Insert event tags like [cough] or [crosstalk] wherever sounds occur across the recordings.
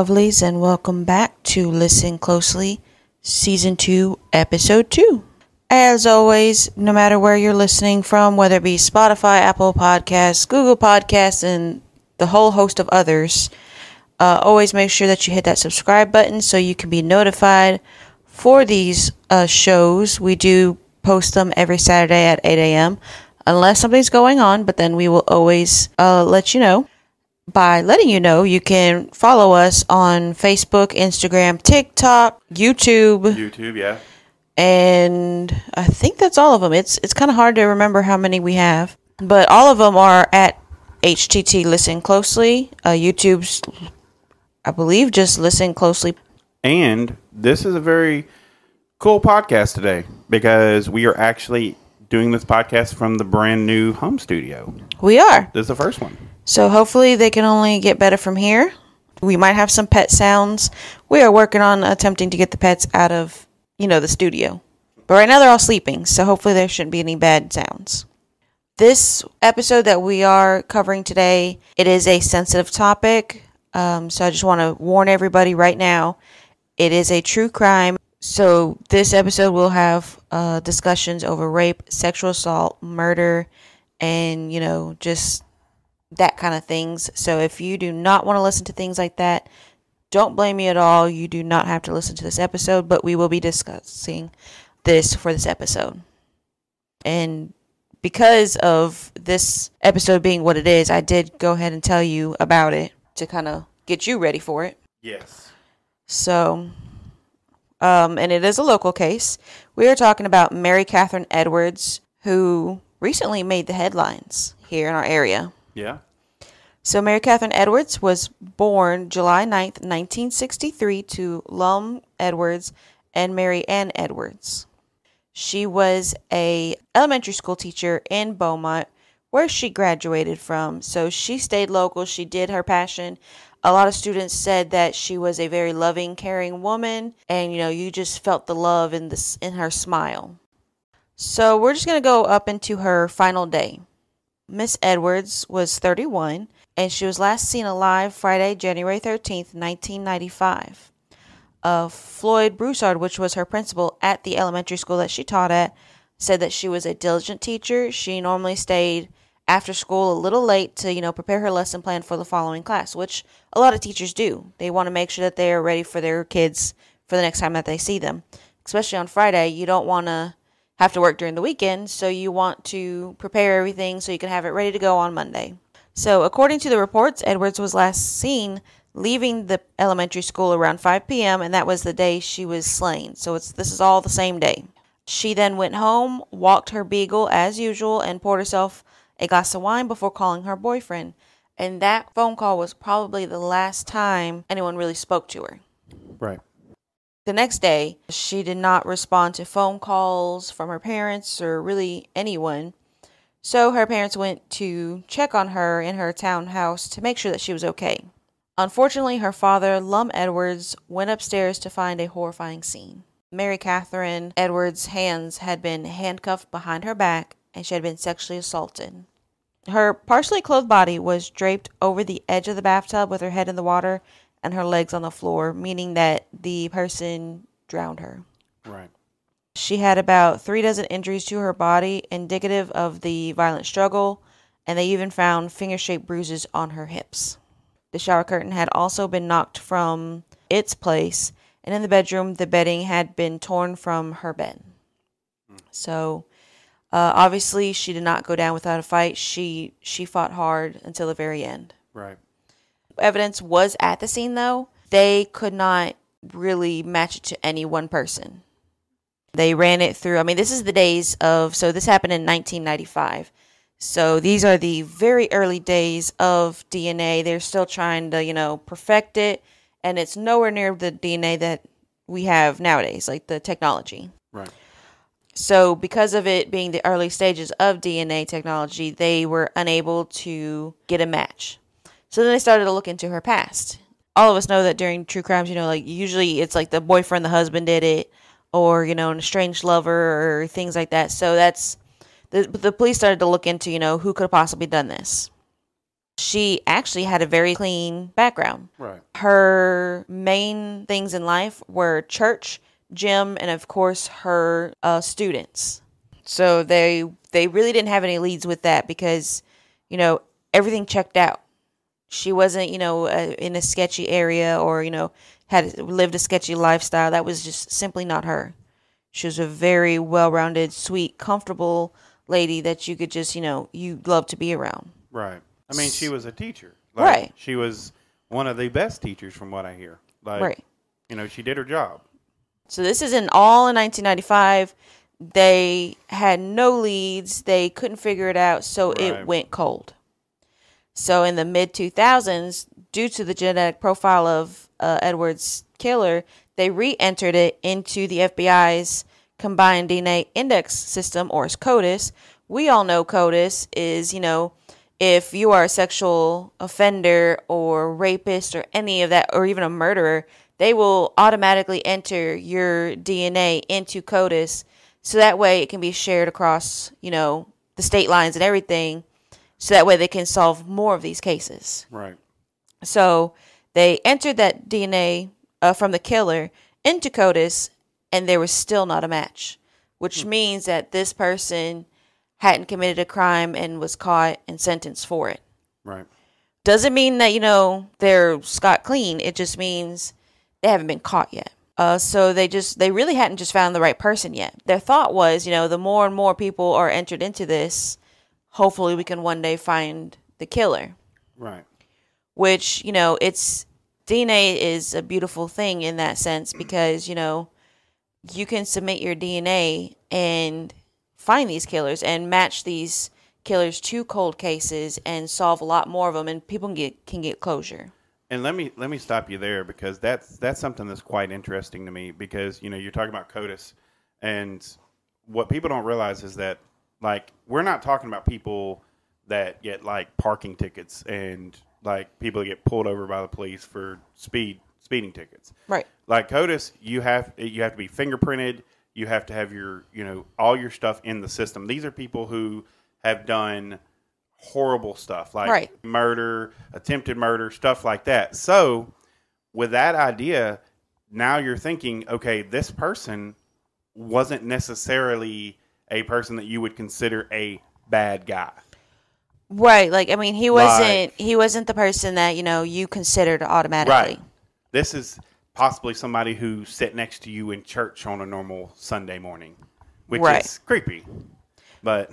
lovelies, and welcome back to Listen Closely, Season 2, Episode 2. As always, no matter where you're listening from, whether it be Spotify, Apple Podcasts, Google Podcasts, and the whole host of others, uh, always make sure that you hit that subscribe button so you can be notified for these uh, shows. We do post them every Saturday at 8 a.m. unless something's going on, but then we will always uh, let you know by letting you know you can follow us on Facebook, Instagram, TikTok, YouTube, YouTube, yeah. and I think that's all of them. It's it's kind of hard to remember how many we have, but all of them are at HTT Listen Closely. Uh, YouTube's, I believe, just Listen Closely. And this is a very cool podcast today because we are actually doing this podcast from the brand new home studio. We are. This is the first one. So hopefully they can only get better from here. We might have some pet sounds. We are working on attempting to get the pets out of, you know, the studio. But right now they're all sleeping, so hopefully there shouldn't be any bad sounds. This episode that we are covering today, it is a sensitive topic. Um, so I just want to warn everybody right now, it is a true crime. So this episode will have uh, discussions over rape, sexual assault, murder, and you know just that kind of things. So if you do not want to listen to things like that, don't blame me at all. You do not have to listen to this episode, but we will be discussing this for this episode. And because of this episode being what it is, I did go ahead and tell you about it to kind of get you ready for it. Yes. So, um, and it is a local case. We are talking about Mary Catherine Edwards, who recently made the headlines here in our area. Yeah. So, Mary Catherine Edwards was born July 9th, 1963, to Lum Edwards and Mary Ann Edwards. She was a elementary school teacher in Beaumont, where she graduated from. So she stayed local. She did her passion. A lot of students said that she was a very loving, caring woman, and you know, you just felt the love in this in her smile. So we're just gonna go up into her final day. Miss Edwards was 31, and she was last seen alive Friday, January 13th, 1995. Uh, Floyd Broussard, which was her principal at the elementary school that she taught at, said that she was a diligent teacher. She normally stayed after school a little late to, you know, prepare her lesson plan for the following class, which a lot of teachers do. They want to make sure that they are ready for their kids for the next time that they see them. Especially on Friday, you don't want to have to work during the weekend, so you want to prepare everything so you can have it ready to go on Monday. So, according to the reports, Edwards was last seen leaving the elementary school around 5 p.m., and that was the day she was slain. So, it's this is all the same day. She then went home, walked her beagle as usual, and poured herself a glass of wine before calling her boyfriend. And that phone call was probably the last time anyone really spoke to her. Right. The next day, she did not respond to phone calls from her parents or really anyone. So her parents went to check on her in her townhouse to make sure that she was okay. Unfortunately, her father, Lum Edwards, went upstairs to find a horrifying scene. Mary Catherine Edwards' hands had been handcuffed behind her back and she had been sexually assaulted. Her partially clothed body was draped over the edge of the bathtub with her head in the water and her legs on the floor, meaning that the person drowned her. Right. She had about three dozen injuries to her body, indicative of the violent struggle, and they even found finger shaped bruises on her hips. The shower curtain had also been knocked from its place, and in the bedroom, the bedding had been torn from her bed. So, uh, obviously, she did not go down without a fight. She she fought hard until the very end Right. Evidence was at the scene though they could not really match it to any one person they ran it through i mean this is the days of so this happened in 1995 so these are the very early days of dna they're still trying to you know perfect it and it's nowhere near the dna that we have nowadays like the technology Right. so, because of it being the early stages of DNA technology, they were unable to get a match. So then they started to look into her past. All of us know that during true crimes, you know, like usually it's like the boyfriend, the husband did it, or you know, an estranged lover, or things like that. So that's the the police started to look into, you know, who could have possibly done this. she actually had a very clean background. Right. Her main things in life were church, gym, and of course her uh, students. So they they really didn't have any leads with that because, you know, everything checked out. She wasn't, you know, uh, in a sketchy area or you know had lived a sketchy lifestyle. That was just simply not her. She was a very well-rounded, sweet, comfortable lady that you could just, you know, you love to be around. Right. I mean, she was a teacher. Like, Right. She was one of the best teachers, from what I hear. Like, Right. You know, she did her job. So this is in all in 1995. They had no leads. They couldn't figure it out, so Right. it went cold. So in the mid 2000s, due to the genetic profile of uh, Edwards' killer, they re-entered it into the FBI's combined DNA index system, or CODIS. We all know CODIS is, you know, if you are a sexual offender or rapist or any of that, or even a murderer, they will automatically enter your DNA into CODIS, so that way it can be shared across, you know, the state lines and everything, so that way they can solve more of these cases. Right. So they entered that DNA uh, from the killer into CODIS, and there was still not a match, which means that this person hadn't committed a crime and was caught and sentenced for it. Right. Doesn't mean that, you know, they're scot clean. It just means they haven't been caught yet. Uh, so they just, they really hadn't just found the right person yet. Their thought was, you know, the more and more people are entered into this, hopefully we can one day find the killer Right. which you know it's DNA is a beautiful thing in that sense because you know you can submit your DNA and find these killers and match these killers to cold cases and solve a lot more of them and people can get can get closure. And let me let me stop you there because that's that's something that's quite interesting to me because you know you're talking about CODIS and what people don't realize is that like we're not talking about people that get like parking tickets and like people that get pulled over by the police for speed speeding tickets. Right. Like CODIS, you have you have to be fingerprinted. You have to have your you know all your stuff in the system. These are people who have done horrible stuff like Right. murder, attempted murder, stuff like that. So with that idea, now you're thinking, okay, this person wasn't necessarily a person that you would consider a bad guy. Right. Like I mean he wasn't Like- he wasn't the person that, you know, you considered automatically. Right. This is possibly somebody who sat next to you in church on a normal Sunday morning, which Right. is creepy. But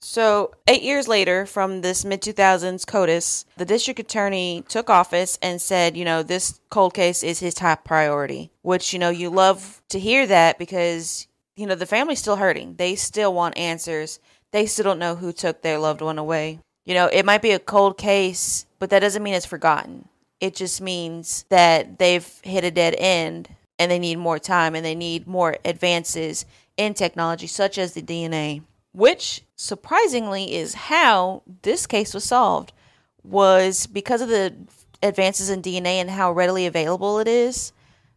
So, eight years later, from this mid 2000s CODIS, the district attorney took office and said, you know, this cold case is his top priority, which, you know, you love to hear that because, you know, the family's still hurting. They still want answers. They still don't know who took their loved one away. You know, it might be a cold case, but that doesn't mean it's forgotten. It just means that they've hit a dead end and they need more time and they need more advances in technology, such as the DNA which surprisingly is how this case was solved was because of the advances in DNA and how readily available it is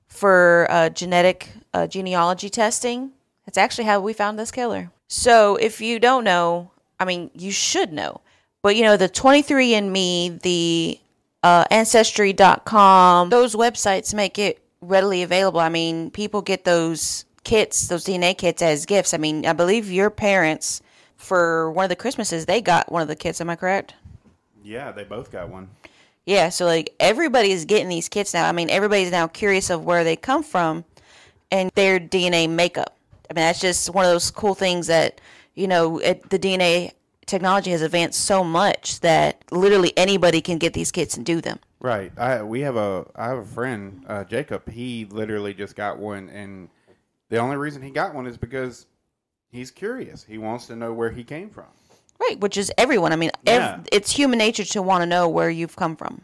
for uh, genetic uh, genealogy testing. That's actually how we found this killer. So if you don't know, I mean, you should know. But you know, the 23andMe, the uh, Ancestry.com, those websites make it readily available. I mean, people get those kits, those DNA kits as gifts. I mean, I believe your parents, for one of the Christmases, they got one of the kits. Am I correct? yeah, they both got one. Yeah, so like everybody's getting these kits now. I mean, everybody's now curious of where they come from and their DNA makeup. I mean, that's just one of those cool things that, you know, it, the DNA technology has advanced so much that literally anybody can get these kits and do them. Right. I we have a I have a friend, uh, Jacob. He literally just got one, and the only reason he got one is because he's curious. He wants to know where he came from. Right, which is everyone. I mean, Yeah. ev- it's human nature to want to know where you've come from.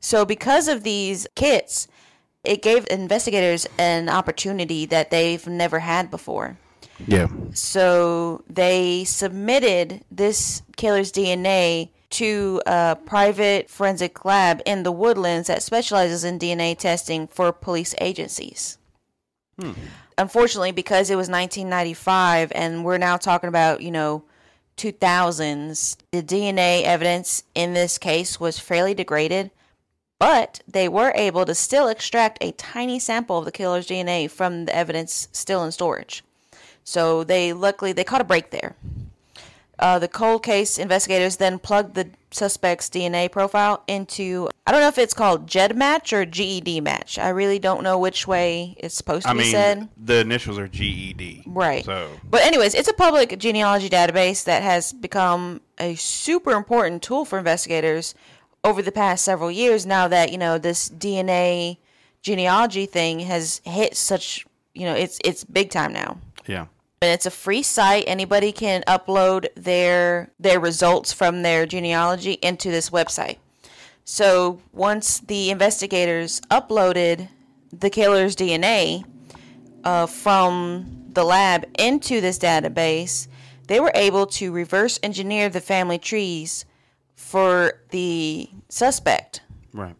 So, because of these kits, it gave investigators an opportunity that they've never had before. Yeah. So, they submitted this killer's DNA to a private forensic lab in the woodlands that specializes in DNA testing for police agencies. Hmm. Unfortunately, because it was 1995 and we're now talking about, you know, 2000s, the DNA evidence in this case was fairly degraded, but they were able to still extract a tiny sample of the killer's DNA from the evidence still in storage. So they luckily they caught a break there. Uh, the cold case investigators then plugged the suspect's DNA profile into I don't know if it's called GEDmatch or GED match. I really don't know which way it's supposed to I be mean, said. the initials are GED. Right. So But anyways, it's a public genealogy database that has become a super important tool for investigators over the past several years now that, you know, this DNA genealogy thing has hit such, you know, it's it's big time now. yeah. And it's a free site. Anybody can upload their their results from their genealogy into this website. So once the investigators uploaded the killer's DNA uh, from the lab into this database, they were able to reverse engineer the family trees for the suspect. Right.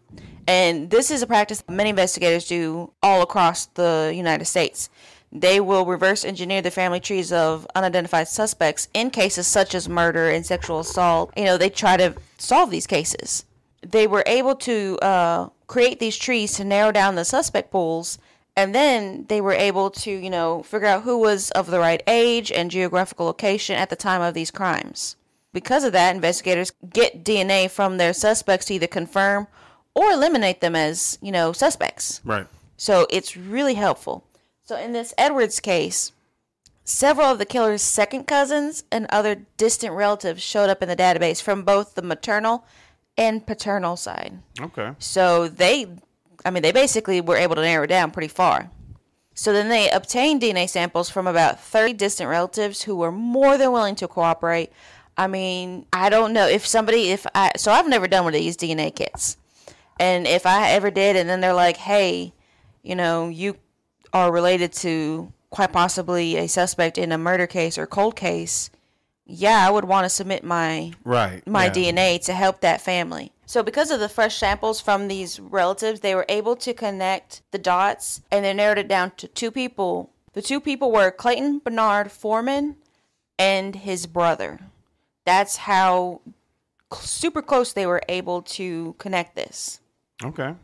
And this is a practice many investigators do all across the United States. They will reverse engineer the family trees of unidentified suspects in cases such as murder and sexual assault. You know, they try to solve these cases. They were able to uh, create these trees to narrow down the suspect pools, and then they were able to, you know, figure out who was of the right age and geographical location at the time of these crimes. Because of that, investigators get DNA from their suspects to either confirm or eliminate them as, you know, suspects. Right. So it's really helpful. So in this Edwards case, several of the killer's second cousins and other distant relatives showed up in the database from both the maternal and paternal side. Okay. So they, I mean, they basically were able to narrow it down pretty far. So then they obtained DNA samples from about 30 distant relatives who were more than willing to cooperate. I mean, I don't know if somebody, if I, so I've never done one of these DNA kits. And if I ever did, and then they're like, hey, you know, you are related to quite possibly a suspect in a murder case or cold case, yeah, I would want to submit my Right. my yeah. DNA to help that family. So because of the fresh samples from these relatives, they were able to connect the dots and they narrowed it down to two people. The two people were Clayton Bernard Foreman and his brother. That's how super close they were able to connect this. Okay.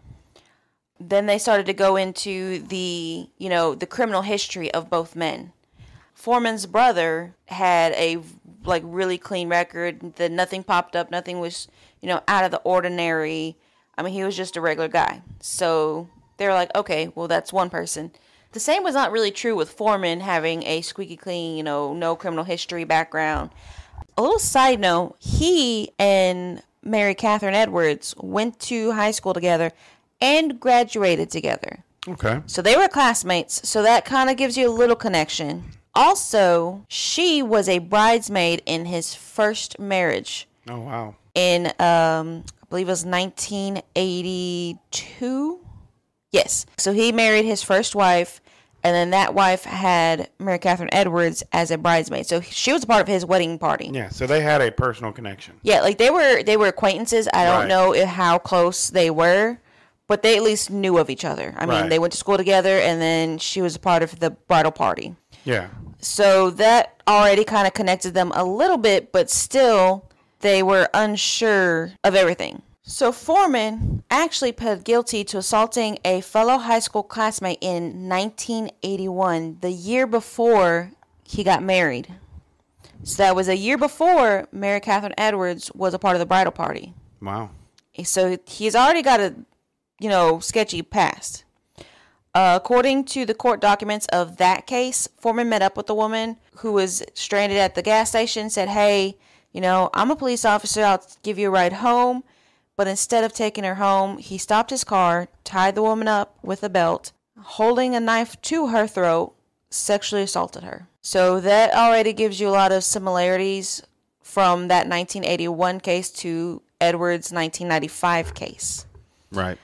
then they started to go into the you know the criminal history of both men. Foreman's brother had a like really clean record that nothing popped up nothing was you know out of the ordinary. I mean he was just a regular guy. So they're like okay well that's one person. The same was not really true with foreman having a squeaky clean you know no criminal history background a little side note he and mary catherine edwards went to high school together and graduated together. Okay. so they were classmates so that kind of gives you a little connection. Also she was a bridesmaid in his first marriage. Oh wow. in um i believe it was 1982 yes. So he married his first wife and then that wife had mary catherine edwards as a bridesmaid so she was a part of his wedding party Yeah. So they had a personal connection. yeah, like they were they were acquaintances. I don't Right. know if, how close they were, but they at least knew of each other. I mean, Right. they went to school together, and then she was a part of the bridal party. Yeah. So that already kind of connected them a little bit, but still they were unsure of everything. So Foreman actually pled guilty to assaulting a fellow high school classmate in 1981, the year before he got married. So that was a year before Mary Catherine Edwards was a part of the bridal party. Wow. So he's already got a, you know, sketchy past. Uh, according to the court documents of that case, Foreman met up with the woman who was stranded at the gas station. Said, "Hey, you know, I'm a police officer. I'll give you a ride home." But instead of taking her home, he stopped his car, tied the woman up with a belt, holding a knife to her throat, sexually assaulted her. So that already gives you a lot of similarities from that 1981 case to Edwards' 1995 case. Right.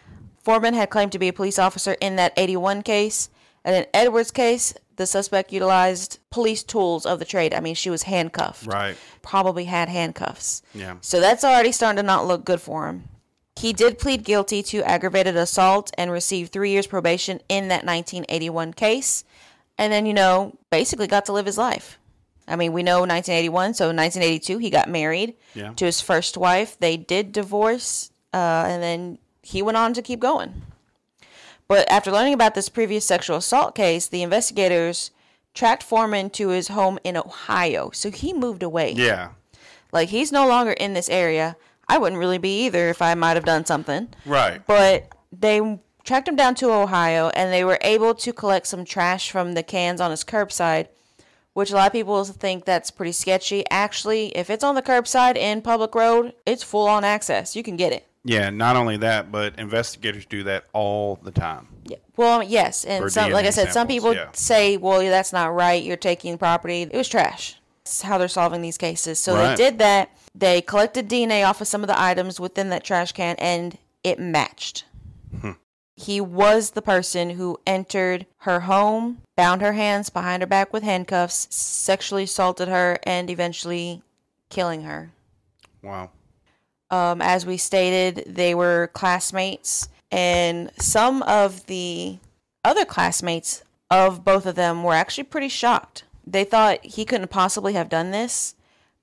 Foreman had claimed to be a police officer in that 81 case. And in Edwards' case, the suspect utilized police tools of the trade. I mean, she was handcuffed. Right. Probably had handcuffs. Yeah. So that's already starting to not look good for him. He did plead guilty to aggravated assault and received three years probation in that 1981 case. And then, you know, basically got to live his life. I mean, we know 1981, so 1982 he got married Yeah. to his first wife. They did divorce, uh, and then he went on to keep going. But after learning about this previous sexual assault case, the investigators tracked Foreman to his home in Ohio. So he moved away. Yeah. Like he's no longer in this area. I wouldn't really be either if I might have done something. Right. But they tracked him down to Ohio and they were able to collect some trash from the cans on his curbside, which a lot of people think that's pretty sketchy. Actually, if it's on the curbside in public road, it's full on access. You can get it. Yeah. Not only that, but investigators do that all the time. Yeah. Well, yes, and For some, like I said, some samples, people yeah. say, "Well, that's not right. You're taking property." It was trash. That's how they're solving these cases. So Right. they did that. They collected DNA off of some of the items within that trash can, and it matched. Hmm. He was the person who entered her home, bound her hands behind her back with handcuffs, sexually assaulted her, and eventually killing her. Wow. Um, as we stated, they were classmates, and some of the other classmates of both of them were actually pretty shocked. They thought he couldn't possibly have done this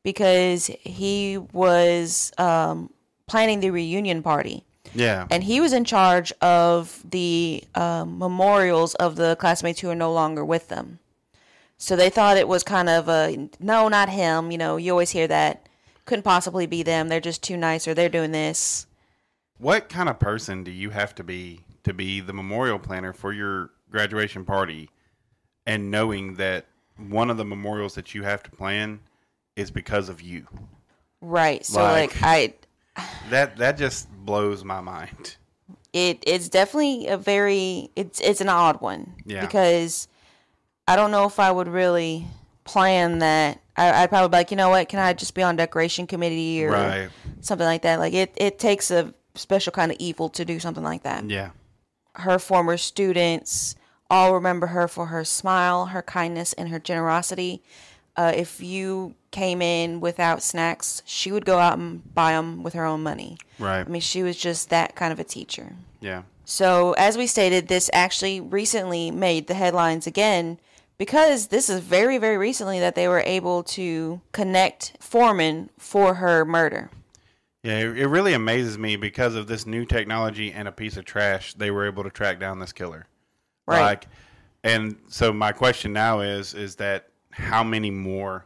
because he was um, planning the reunion party. Yeah. And he was in charge of the um, memorials of the classmates who are no longer with them. So they thought it was kind of a no, not him. You know, you always hear that. Couldn't possibly be them. They're just too nice or they're doing this. What kind of person do you have to be to be the memorial planner for your graduation party and knowing that one of the memorials that you have to plan is because of you? Right. So, Like- like, I. That that just blows my mind. it it's definitely a very it's it's an odd one Yeah. because I don't know if I would really plan that. I, I'd probably be like, you know what? Can I just be on decoration committee or Right. something like that? Like it it takes a special kind of evil to do something like that. Yeah. Her former students all remember her for her smile, her kindness, and her generosity. Uh, if you came in without snacks, she would go out and buy them with her own money. Right. I mean, she was just that kind of a teacher. Yeah. So, as we stated, this actually recently made the headlines again because this is very, very recently that they were able to connect Foreman for her murder. Yeah, it, it really amazes me because of this new technology and a piece of trash, they were able to track down this killer. Right. Like, and so my question now is, is that how many more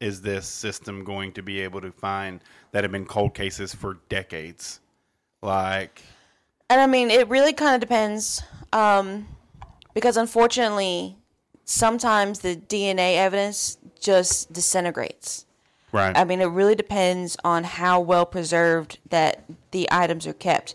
is this system going to be able to find that have been cold cases for decades? Like, And I mean, it really kind of depends um, because unfortunately, sometimes the DNA evidence just disintegrates. right. I mean, it really depends on how well preserved that the items are kept.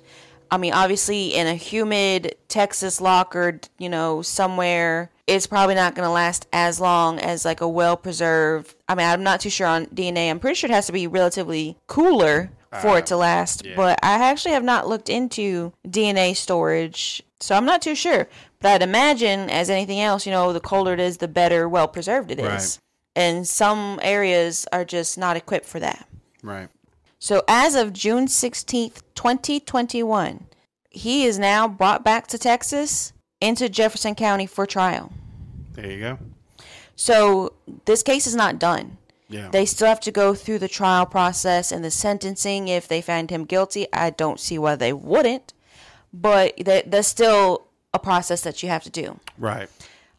I mean, obviously, in a humid Texas locker, you know, somewhere, it's probably not going to last as long as like a well preserved. I mean, I'm not too sure on DNA. I'm pretty sure it has to be relatively cooler for it to uh, last. yeah. But I actually have not looked into DNA storage, so I'm not too sure. But I'd imagine, as anything else, you know, the colder it is, the better well preserved it is. Right. And some areas are just not equipped for that. right. So as of June 16th, 2021, he is now brought back to Texas into Jefferson County for trial. There you go. So this case is not done. Yeah. They still have to go through the trial process and the sentencing. If they find him guilty, I don't see why they wouldn't. But that, that's still a process that you have to do. right.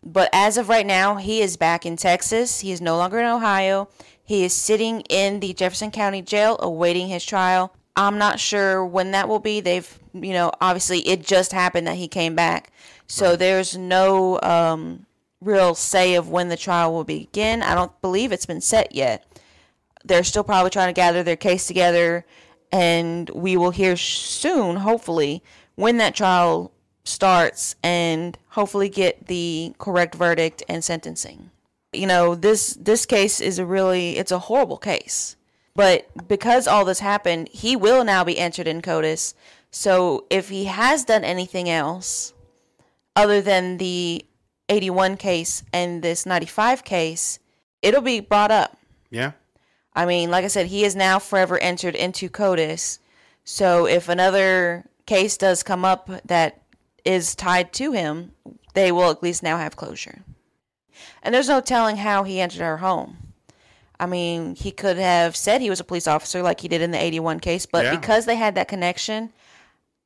But as of right now, he is back in Texas. He is no longer in Ohio. He is sitting in the Jefferson County Jail awaiting his trial. I'm not sure when that will be. They've, you know, obviously it just happened that he came back. So there's no um, real say of when the trial will begin. I don't believe it's been set yet. They're still probably trying to gather their case together, and we will hear soon, hopefully, when that trial starts and hopefully get the correct verdict and sentencing. You know, this this case is a really it's a horrible case. But because all this happened, he will now be entered in CODIS. So if he has done anything else other than the 81 case and this 95 case, it'll be brought up. Yeah. I mean, like I said, he is now forever entered into CODIS. So if another case does come up that is tied to him, they will at least now have closure. And there's no telling how he entered her home. I mean, he could have said he was a police officer like he did in the 81 case, but Yeah. because they had that connection,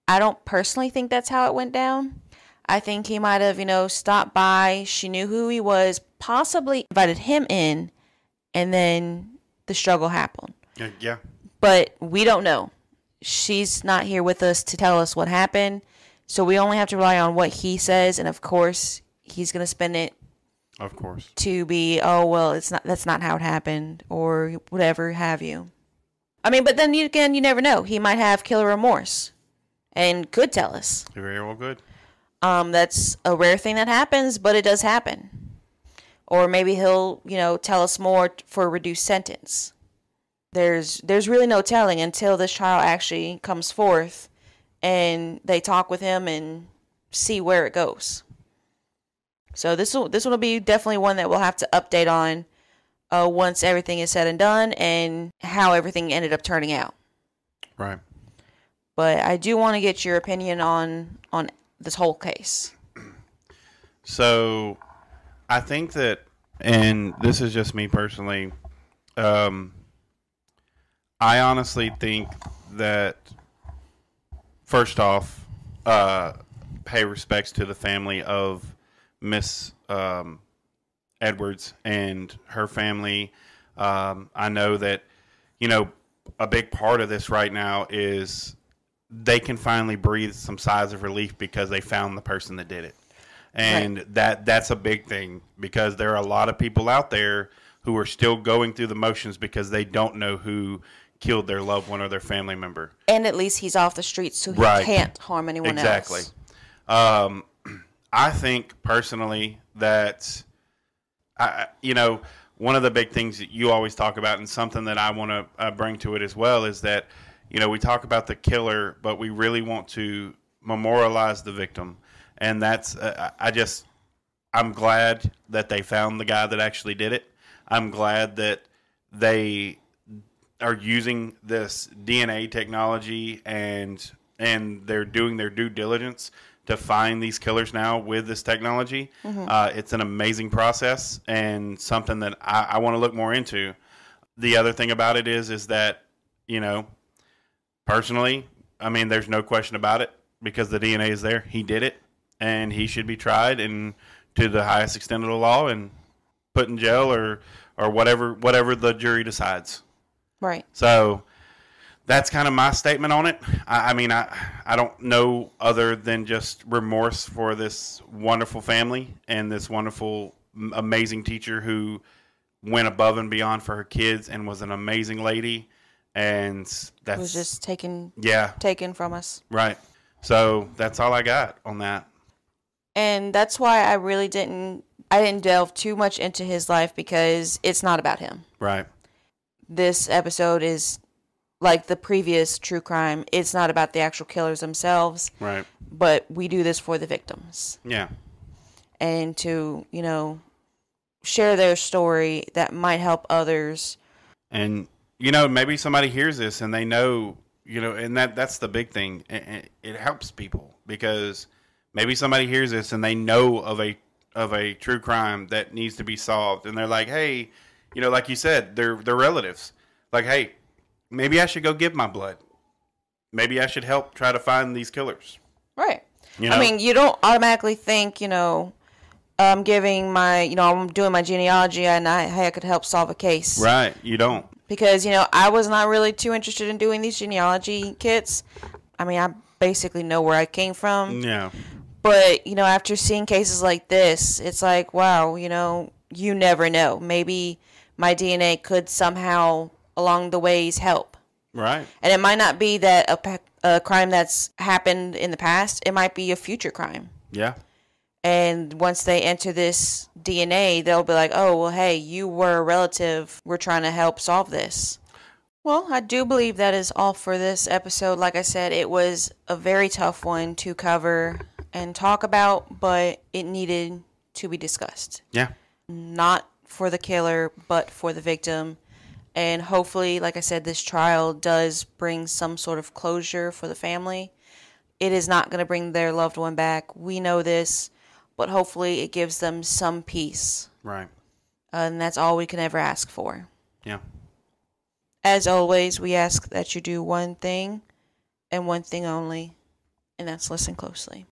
I don't personally think that's how it went down. I think he might have, you know, stopped by. She knew who he was, possibly invited him in, and then the struggle happened. Yeah, yeah. But we don't know. She's not here with us to tell us what happened. So we only have to rely on what he says. And of course, he's going to spin it Of course. to be, oh, well, it's not, that's not how it happened or whatever have you. I mean, but then you, again, you never know. He might have killer remorse and could tell us. You're very well good. Um, that's a rare thing that happens, but it does happen. Or maybe he'll, you know, tell us more for a reduced sentence. There's there's really no telling until this trial actually comes forth and they talk with him and see where it goes. So this will this will be definitely one that we'll have to update on uh, once everything is said and done and how everything ended up turning out. Right. But I do want to get your opinion on on this whole case. So, I think that, and this is just me personally. Um, I honestly think that first off, uh, pay respects to the family of Miss um, Edwards and her family. Um, I know that you know a big part of this right now is they can finally breathe some sighs of relief because they found the person that did it and that that's a big thing because there are a lot of people out there who are still going through the motions because they don't know who killed their loved one or their family member. And at least he's off the streets, so he Right. can't harm anyone Exactly. else. Um, [clears throat] I think personally that I, you know, one of the big things that you always talk about, and something that I want to uh, bring to it as well, is that you know we talk about the killer, but we really want to memorialize the victim, and that's uh, I just I'm glad that they found the guy that actually did it. I'm glad that they are using this DNA technology and and they're doing their due diligence to find these killers now with this technology. Uh, it's an amazing process and something that I, I want to look more into. The other thing about it is is that you know personally, I mean, there's no question about it because the DNA is there. He did it, and he should be tried and to the highest extent of the law and put in jail or or whatever whatever the jury decides. Right. So that's kind of my statement on it. I, I mean, I I don't know other than just remorse for this wonderful family and this wonderful, amazing teacher who went above and beyond for her kids and was an amazing lady. And that was just taken yeah, taken from us. right. So that's all I got on that. And that's why I really didn't I didn't delve too much into his life because it's not about him. Right. This episode is like the previous true crime. It's not about the actual killers themselves, Right. but we do this for the victims Yeah. and to, you know, share their story that might help others. and you know maybe somebody hears this and they know you know and that that's the big thing it, it- it helps people because maybe somebody hears this and they know of a of a true crime that needs to be solved and they're like hey you know like you said they're they're relatives like hey maybe i should go give my blood maybe i should help try to find these killers Right. you know I mean, you don't automatically think, you know, I'm giving my, you know, I'm doing my genealogy and I, hey, I could help solve a case. right you don't Because, you know, I was not really too interested in doing these genealogy kits. I mean, I basically know where I came from. yeah But, you know, after seeing cases like this, it's like, wow, you know, you never know. Maybe my DNA could somehow, along the ways, help. right And it might not be that a, a crime that's happened in the past, it might be a future crime. yeah And once they enter this DNA, they'll be like, oh, well, hey, you were a relative. We're trying to help solve this. Well, I do believe that is all for this episode. Like I said, it was a very tough one to cover and talk about, but it needed to be discussed. yeah Not for the killer, but for the victim. And hopefully, like I said, this trial does bring some sort of closure for the family. It is not going to bring their loved one back. We know this, but hopefully, it gives them some peace. right Uh, and that's all we can ever ask for. Yeah. As always, we ask that you do one thing and one thing only, and that's listen closely.